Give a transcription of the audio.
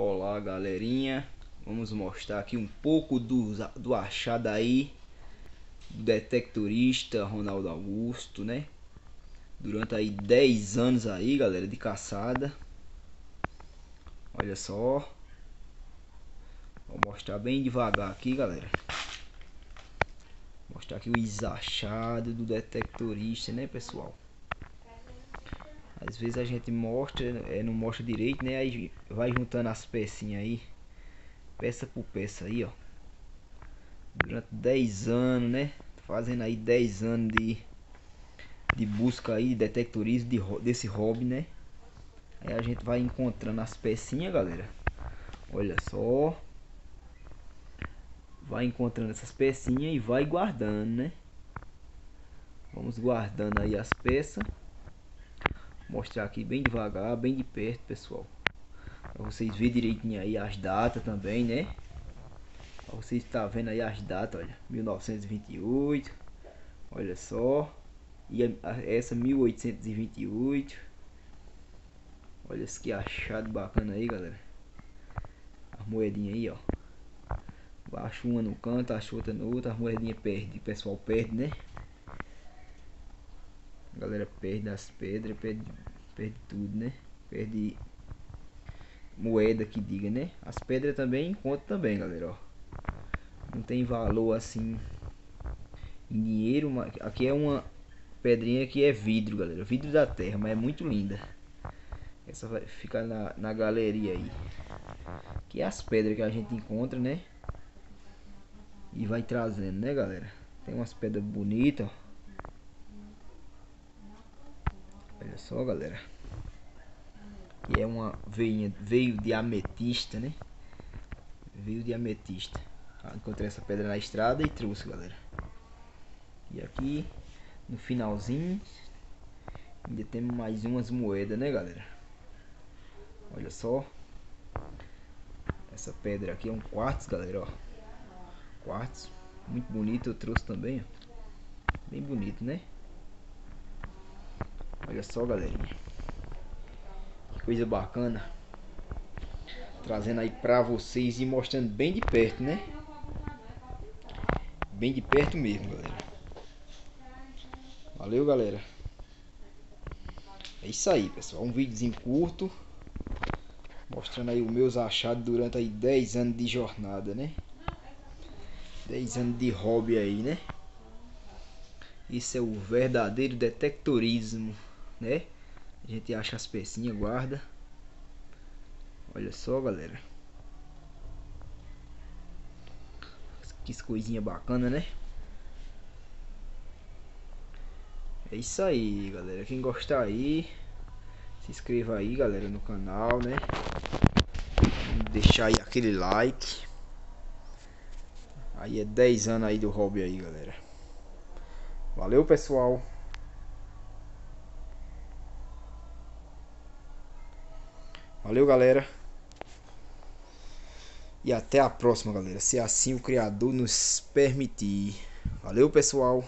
Olá galerinha, vamos mostrar aqui um pouco do, do achado aí do detectorista Ronaldo Augusto, né? Durante aí 10 anos aí galera de caçada. Olha só. Vou mostrar bem devagar aqui galera. Mostrar aqui o achado do detectorista, né pessoal às vezes a gente mostra, é, não mostra direito, né? Aí vai juntando as pecinhas aí. Peça por peça aí, ó. Durante 10 anos, né? Fazendo aí 10 anos de, de busca aí, de detectorismo de, desse hobby, né? Aí a gente vai encontrando as pecinhas, galera. Olha só. Vai encontrando essas pecinhas e vai guardando, né? Vamos guardando aí as peças mostrar aqui bem devagar, bem de perto, pessoal. Pra vocês verem direitinho aí as datas também, né? Pra vocês estar tá vendo aí as datas, olha. 1928. Olha só. E essa 1828. Olha esse que achado bacana aí, galera. As moedinhas aí, ó. Acho uma no canto, acho outra no outro. As moedinhas perde, o pessoal perde, né? A galera perde as pedras, perde, perde tudo, né? Perde moeda que diga, né? As pedras também encontra também, galera, ó. Não tem valor assim em dinheiro, mas aqui é uma pedrinha que é vidro, galera. Vidro da terra, mas é muito linda. Essa vai ficar na, na galeria aí. Que é as pedras que a gente encontra, né? E vai trazendo, né, galera? Tem umas pedras bonitas, ó. Olha só, galera. E é uma veinha, veio de ametista, né? Veio de ametista. Ah, encontrei essa pedra na estrada e trouxe, galera. E aqui, no finalzinho, ainda temos mais umas moedas, né, galera? Olha só. Essa pedra aqui é um quartzo, galera, ó. Quartzo. Muito bonito, eu trouxe também, ó. Bem bonito, né? Olha só, galerinha. Que coisa bacana. Trazendo aí pra vocês e mostrando bem de perto, né? Bem de perto mesmo, galera. Valeu, galera. É isso aí, pessoal. Um videozinho curto. Mostrando aí os meus achados durante aí 10 anos de jornada, né? 10 anos de hobby aí, né? Isso é o verdadeiro detectorismo né? A gente acha as pecinhas, guarda. Olha só, galera. Que coisinha bacana, né? É isso aí, galera. Quem gostar aí, se inscreva aí, galera, no canal, né? Deixar aí aquele like. Aí é 10 anos aí do hobby aí, galera. Valeu, pessoal. Valeu, galera. E até a próxima, galera. Se assim o Criador nos permitir. Valeu, pessoal.